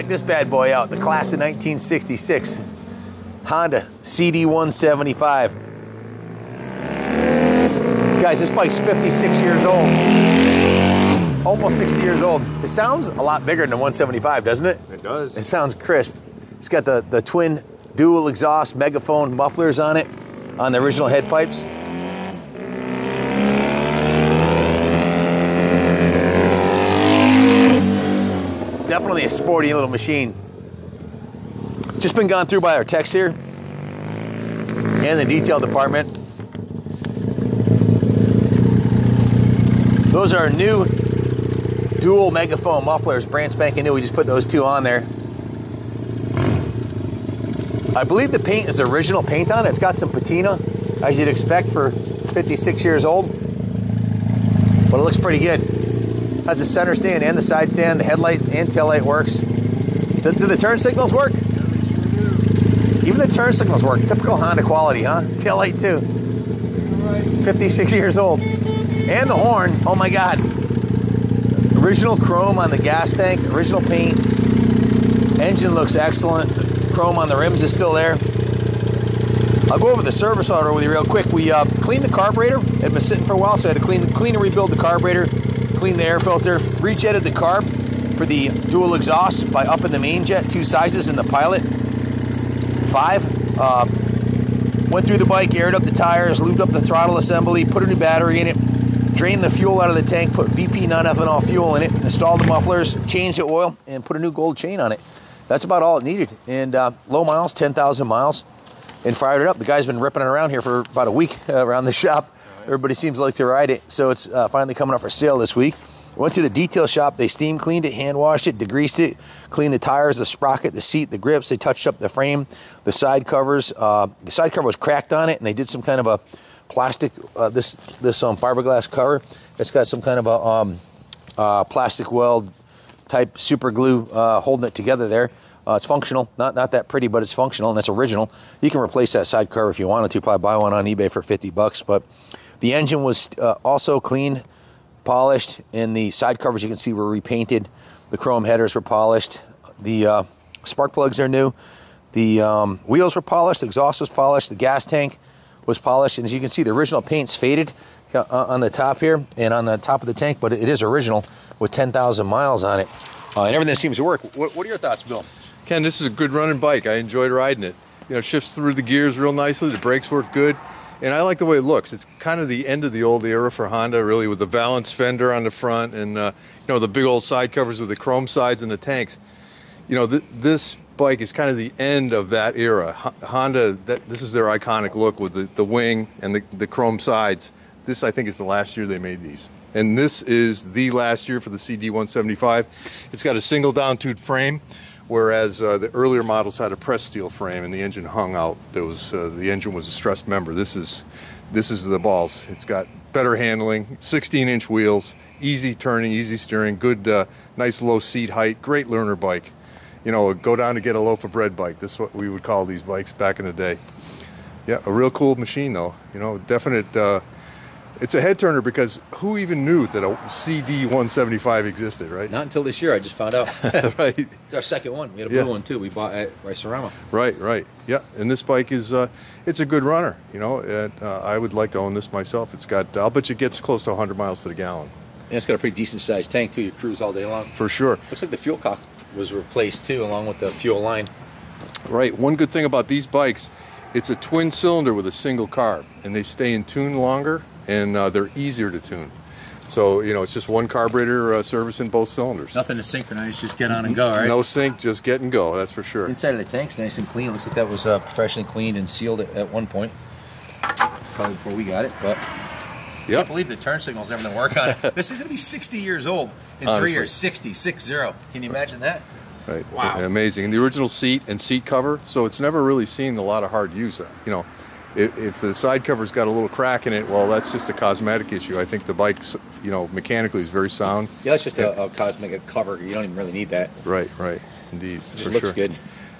Check this bad boy out, the class of 1966. Honda CD175. Guys, this bike's 56 years old. Almost 60 years old. It sounds a lot bigger than the 175, doesn't it? It does. It sounds crisp. It's got the, the twin dual exhaust megaphone mufflers on it, on the original head Definitely a sporty little machine. Just been gone through by our techs here and the detail department. Those are new dual megaphone mufflers, brand spanking new. We just put those two on there. I believe the paint is original paint on it. It's got some patina, as you'd expect for 56 years old. But it looks pretty good. Has a center stand and the side stand. The headlight and tail light works. Do, do the turn signals work? Even the turn signals work. Typical Honda quality, huh? Tail light too. 56 years old. And the horn, oh my God. Original chrome on the gas tank, original paint. Engine looks excellent. Chrome on the rims is still there. I'll go over the service order with you real quick. We uh, cleaned the carburetor. It had been sitting for a while, so I had to clean, clean and rebuild the carburetor, clean the air filter, rejetted the carb for the dual exhaust by upping the main jet, two sizes in the Pilot. Five. Uh, went through the bike, aired up the tires, lubed up the throttle assembly, put a new battery in it, drained the fuel out of the tank, put VP non-ethanol fuel in it, installed the mufflers, changed the oil, and put a new gold chain on it. That's about all it needed. And uh, low miles, 10,000 miles, and fired it up. The guy's been ripping it around here for about a week uh, around the shop. Everybody seems to like to ride it, so it's uh, finally coming up for sale this week. Went to the detail shop. They steam cleaned it, hand washed it, degreased it, cleaned the tires, the sprocket, the seat, the grips. They touched up the frame, the side covers. Uh, the side cover was cracked on it, and they did some kind of a plastic uh, this this um, fiberglass cover. It's got some kind of a um, uh, plastic weld type super glue uh, holding it together there. Uh, it's functional, not not that pretty, but it's functional and it's original. You can replace that side cover if you wanted to. Probably buy one on eBay for 50 bucks. But the engine was uh, also clean, polished, and the side covers you can see were repainted. The chrome headers were polished. The uh, spark plugs are new. The um, wheels were polished. The exhaust was polished. The gas tank was polished, and as you can see, the original paint's faded uh, on the top here and on the top of the tank, but it is original with 10,000 miles on it, uh, and everything seems to work. What, what are your thoughts, Bill? Ken, this is a good running bike. I enjoyed riding it. You know, shifts through the gears real nicely. The brakes work good. And I like the way it looks. It's kind of the end of the old era for Honda, really, with the valance fender on the front and, uh, you know, the big old side covers with the chrome sides and the tanks. You know, th this bike is kind of the end of that era. H Honda, that, this is their iconic look with the, the wing and the, the chrome sides. This, I think, is the last year they made these. And this is the last year for the CD175. It's got a single down tube frame whereas uh, the earlier models had a press steel frame and the engine hung out. There was uh, the engine was a stressed member. This is this is the balls. It's got better handling, 16-inch wheels, easy turning, easy steering, good, uh, nice low seat height, great learner bike. You know, go down to get a loaf of bread bike. That's what we would call these bikes back in the day. Yeah, a real cool machine though. You know, definite uh, it's a head turner because who even knew that a CD 175 existed, right? Not until this year, I just found out. right. It's our second one. We had a blue Yeah. one too. We bought at Ricerama. Right, right. Yeah, and this bike is uh, it's a good runner. You know, and, uh, I would like to own this myself. It's got, I'll bet you it gets close to 100 miles to the gallon And it's got a pretty decent sized tank too. You cruise all day long. for sure. Looks like the fuel cock was replaced too, along with the fuel line. Right. One good thing about these bikes, it's a twin cylinder with a single carb, and they stay in tune longer, and uh, they're easier to tune. So you know, it's just one carburetor uh, service in both cylinders. Nothing to synchronize, just get on and go, right? No sync, just get and go. That's for sure. Inside of the tank's nice and clean. Looks like that was uh, professionally cleaned and sealed at, at one point. Probably before we got it, but I can't believe the turn signals never gonna work on it. this is gonna be 60 years old in three years. 60, 6 0. Can you imagine that? Right. Wow. Amazing. And the original seat and seat cover, so it's never really seen a lot of hard use. You know, if, if the side cover's got a little crack in it, well, that's just a cosmetic issue. I think the bike's, you know, mechanically is very sound. Yeah, it's just a, a cosmetic cover. You don't even really need that. Right, right. Indeed. It just for looks sure. good.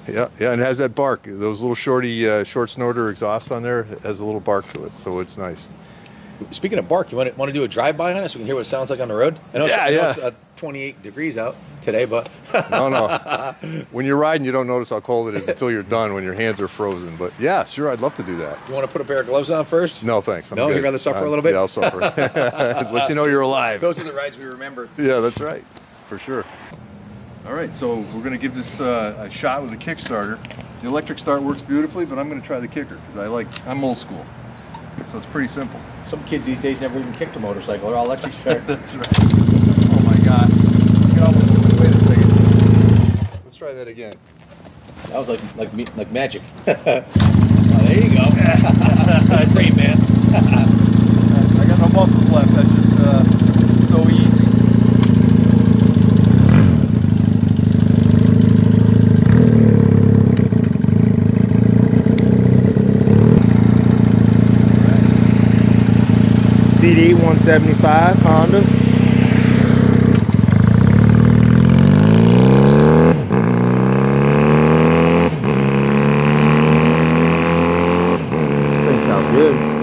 Yeah, yeah, and it has that bark. Those little shorty, uh, short snorter exhausts on there has a little bark to it, so it's nice. Speaking of bark, you want to, want to do a drive by on us? so we can hear what it sounds like on the road? I know, Yeah, it's, I know yeah. it's uh, 28 degrees out today, but No, no. when you're riding, you don't notice how cold it is until you're done when your hands are frozen. But yeah, sure, I'd love to do that. you want to put a pair of gloves on first? No, thanks. I'm No? good. You'd rather suffer a Uh, little bit? Yeah, I'll suffer. Let you know you're alive. Those are the rides we remember. Yeah, that's right, for sure. All right, so we're going to give this uh, a shot with the Kickstarter. The electric start works beautifully, but I'm going to try the kicker because I like I'm old school, so it's pretty simple. Some kids these days never even kicked a motorcycle. They're all electric start. That's right. Oh my God! Look at all this- Wait a second. Let's try that again. That was like like me, like magic. oh, there you go. Great man. I got no muscles left. That's just uh, so easy. CD 175 Honda. I think sounds good.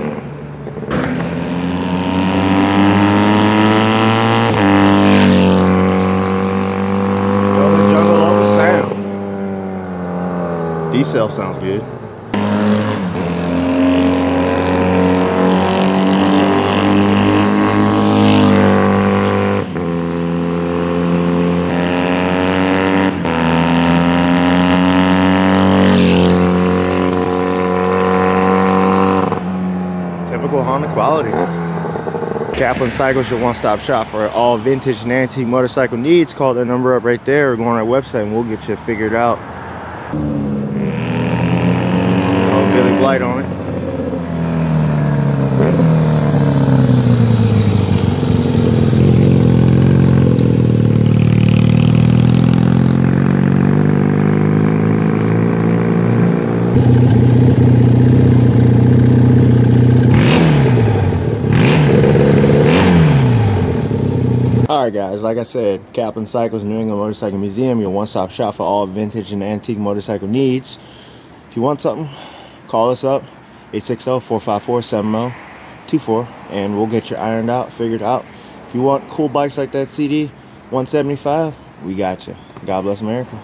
D-cell sounds good. Typical Honda quality. Kaplan Cycles, your one-stop shop for all vintage and antique motorcycle needs. Call their number up right there or go on our website and we'll get you figured out. Oh, Billy Blight on it. Alright guys, like I said, Kaplan Cycles, New England Motorcycle Museum, your one-stop shop for all vintage and antique motorcycle needs. If you want something, call us up, 860-454-7024, and we'll get you ironed out, figured out. If you want cool bikes like that CD 175, we got you. God bless America.